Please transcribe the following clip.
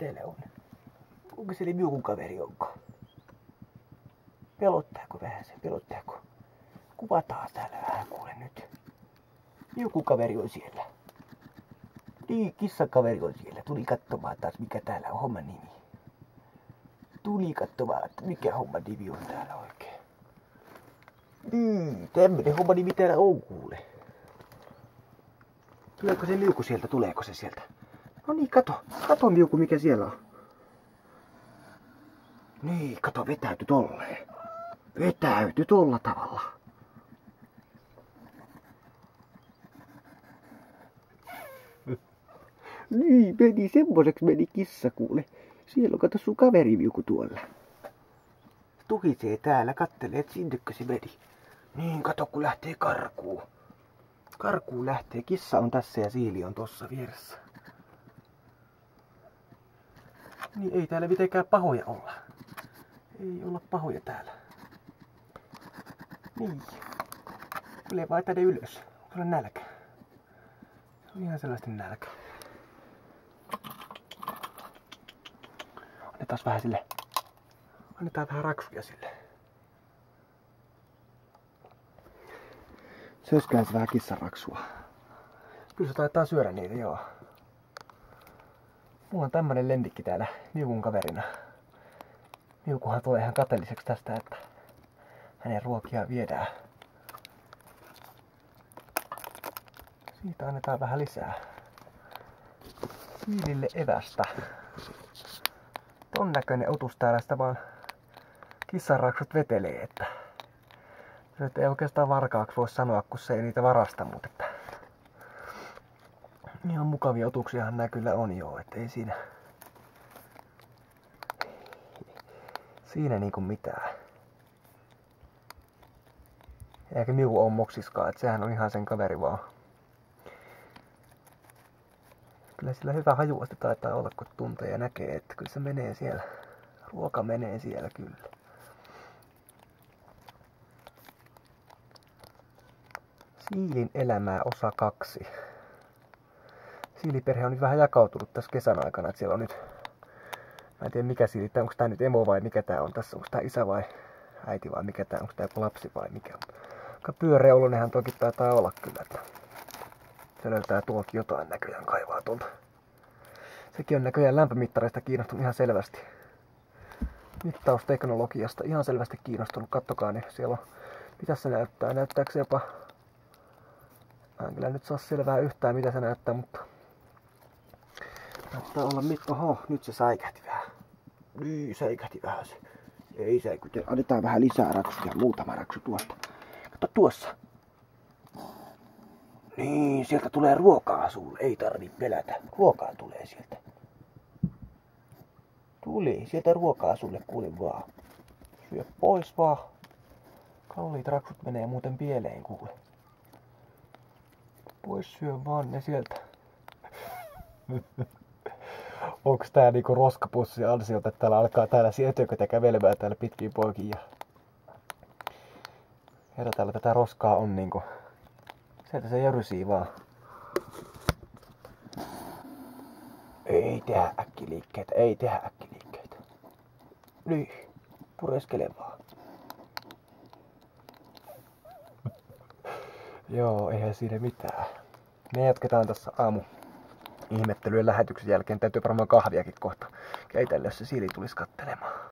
täällä on? Onko se minun kaveri onko? Pelottaako vähän se? Pelottaako? Kuvataan täällä vähän kuule nyt. Joku kaveri on siellä. Niin, kissakaveri on siellä. Tuli katsomaan taas mikä täällä on homman nimi. Tuli katsomaan, että mikä homman nimi on täällä oikein. Niin, tämmönen homma nimi täällä on kuule. Tuleeko se liuku sieltä? Tuleeko se sieltä? No niin, kato. Kato liuku mikä siellä on. Niin, kato, vetäyty tolleen. Vetäyty tolla tavalla. Niin, meni semmoiseksi meni kissa kuule. Siellä on kato sun kaveri viuku tuolla. Tuhisee täällä, kattelee, että sinnekö se meni. Niin, kato kun lähtee karkuun. Karkuun lähtee. Kissa on tässä ja siili on tossa vieressä. Niin ei täällä mitenkään pahoja olla. Ei olla pahoja täällä. Niin. Kyllä vaan tänne ylös. Sulla nälkä. Se on ihan sellaista nälkä. Annetaan vähän sille. Annetaan vähän raksuja sille. Söiskään se vähän kissaraksua. Kyllä se taitaa syödä niitä, joo. Mulla on tämmönen lemmikki täällä Miukun kaverina. Miukuhan tulee ihan kateelliseksi tästä, että hänen ruokia viedään. Siitä annetaan vähän lisää. Siilille evästä. Ton näköinen otus täällä sitä vaan kissaraksut vetelee, että nyt ei oikeastaan varkaaksi voi sanoa, kun se ei niitä varasta, mutta että ihan mukavia otuksiahan nää kyllä on joo, että ei siinä siinä niinku mitään. Eikä miu on moksiskaan, että sehän on ihan sen kaveri vaan. Kyllä sillä hyvä hajuasti taitaa olla, kun tuntee ja näkee, että kyllä se menee siellä. Ruoka menee siellä kyllä. Siilin elämää osa kaksi. Siiliperhe on nyt vähän jakautunut tässä kesän aikana, että siellä on nyt, mä en tiedä mikä siili, onko tämä nyt emo vai mikä tämä on tässä, onko tämä isä vai äiti vai mikä tämä, onko tämä joku lapsi vai mikä on. Aika pyöreä oloinenhan toki taitaa olla kyllä, että se löytää tuolta jotain näköjään kaivaa tuolta. Sekin on näköjään lämpömittareista kiinnostunut ihan selvästi. Mittausteknologiasta ihan selvästi kiinnostunut. Kattokaa, niin siellä on, mitä se näyttää. Näyttääkö se jopa Mä en kyllä nyt saa selvää yhtään mitä se näyttää, mutta näyttää olla mitto. Oho, nyt se säikähti vähän. Niin, säikähti vähän se. Ei säikytä. Annetaan vähän lisää raksuja. Muutama raksu tuosta. Kato tuossa. Niin, sieltä tulee ruokaa sulle. Ei tarvi pelätä. Ruokaa tulee sieltä. Tuli. Sieltä ruokaa sulle kuule vaan. Syö pois vaan. Kalliit raksut menee muuten pieleen kuule. Pois syö vaan ne sieltä. Onks tää niinku roskapussi ansiota, että täällä alkaa täällä sieltä kävelemään täällä pitkin poikin ja... Herra täällä tätä roskaa on niinku... Sieltä se jörysii vaan. Ei tehdä äkkiliikkeitä, ei tehdä äkkiliikkeitä. Niin, pureskele vaan. Joo, eihän siinä mitään. Me jatketaan tässä aamu ihmettelyjen lähetyksen jälkeen. Täytyy varmaan kahviakin kohta keitellä, jos se siili tulisi kattelemaan.